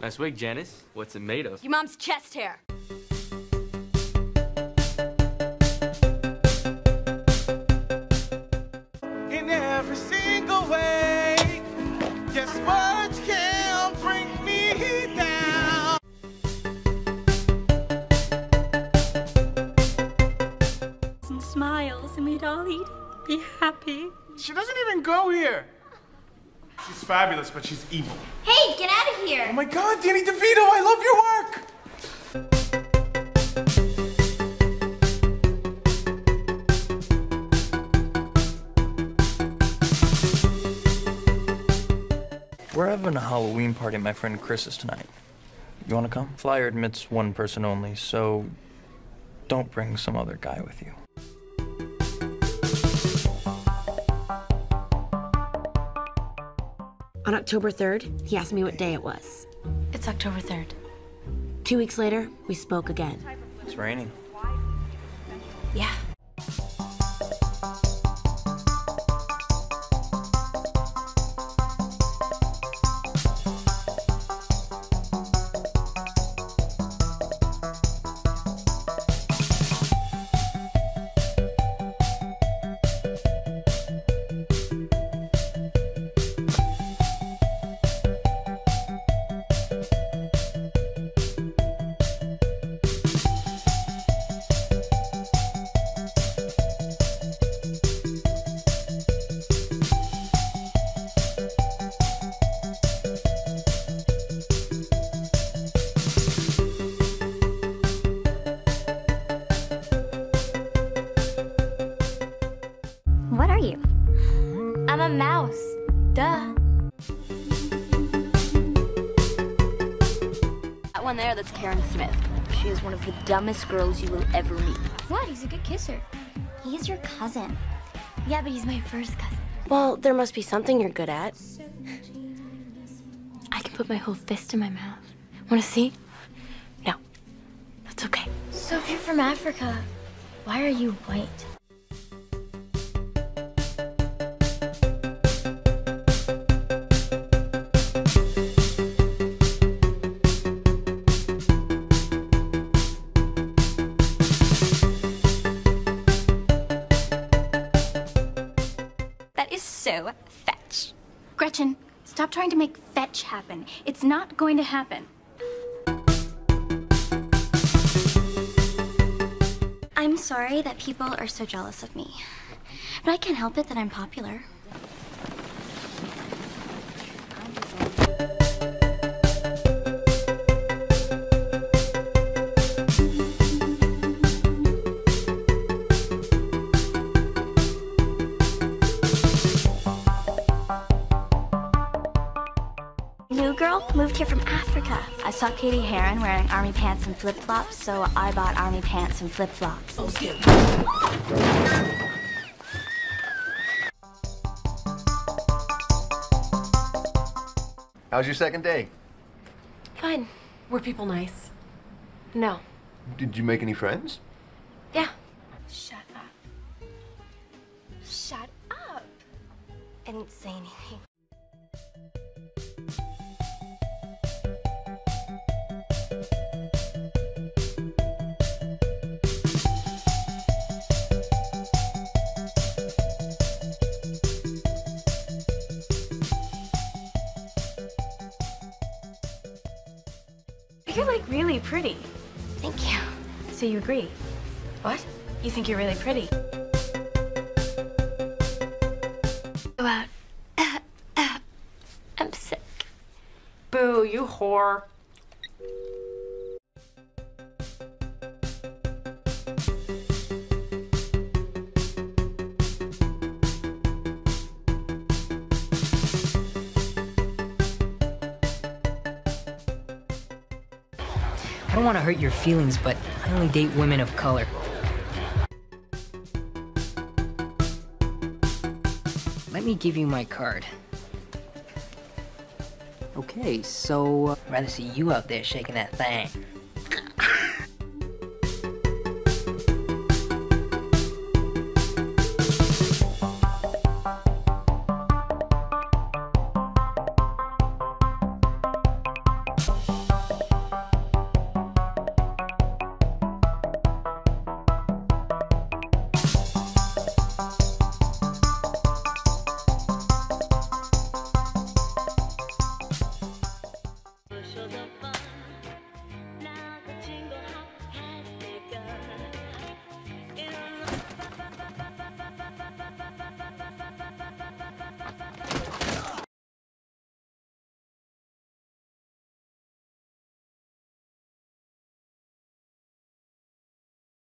Nice wig, Janice. What's it made of? Your mom's chest hair. in every single way. Yes, words can bring me down. and smiles and we'd all eat, be happy. She doesn't even go here. She's fabulous, but she's evil. Hey, get out of here! Oh my God, Danny DeVito, I love your work. We're having a Halloween party at my friend Chris's tonight. You want to come? Flyer admits one person only, so don't bring some other guy with you. On October 3rd, he asked me what day it was. It's October 3rd. Two weeks later, we spoke again. It's raining. Yeah. A mouse. Duh. That one there, that's Karen Smith. She is one of the dumbest girls you will ever meet. What? He's a good kisser. He's your cousin. Yeah, but he's my first cousin. Well, there must be something you're good at. I can put my whole fist in my mouth. Want to see? No. That's okay. So if you're from Africa, why are you white? Gretchen, stop trying to make fetch happen. It's not going to happen. I'm sorry that people are so jealous of me. But I can't help it that I'm popular. Here from Africa. I saw Cady Heron wearing army pants and flip flops, so I bought army pants and flip flops. Oh, How's your second day? Fine. Were people nice? No. Did you make any friends? Yeah. Shut up. Shut up. I didn't say anything. You're like really pretty. Thank you. So you agree? What? You think you're really pretty? Go out. Uh, uh, I'm sick. Boo, you whore. Don't want to hurt your feelings, but I only date women of color. Let me give you my card. Okay, so uh, I'd rather see you out there shaking that thing.